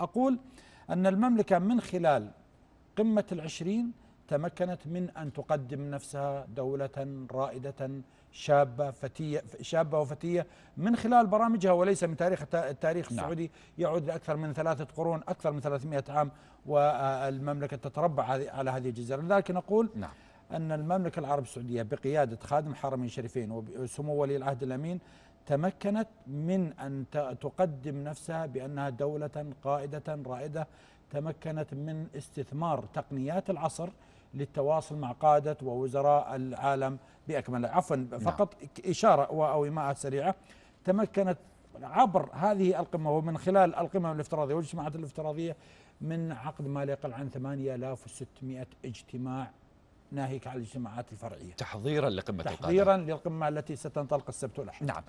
أقول أن المملكة من خلال قمة العشرين تمكنت من أن تقدم نفسها دولة رائدة شابة فتية شابة وفتية من خلال برامجها وليس من تاريخ التاريخ نعم. السعودي يعود لأكثر من ثلاثة قرون أكثر من 300 عام والمملكة تتربع على هذه الجزيرة لذلك نقول نعم. أن المملكة العربية السعودية بقيادة خادم الحرمين الشريفين وسمو ولي العهد الأمين تمكنت من أن تقدم نفسها بأنها دولة قائدة رائدة تمكنت من استثمار تقنيات العصر للتواصل مع قادة ووزراء العالم بأكمله عفوا نعم. فقط نعم. إشارة أو إيماءات سريعة تمكنت عبر هذه القمة ومن خلال القمم الافتراضية والاجتماعات الافتراضية من عقد ما لا يقل عن 8600 اجتماع ناهيك عن الاجتماعات الفرعية تحضيرا لقمة تحضيرا القادة. للقمة التي ستنطلق السبت والأحد نعم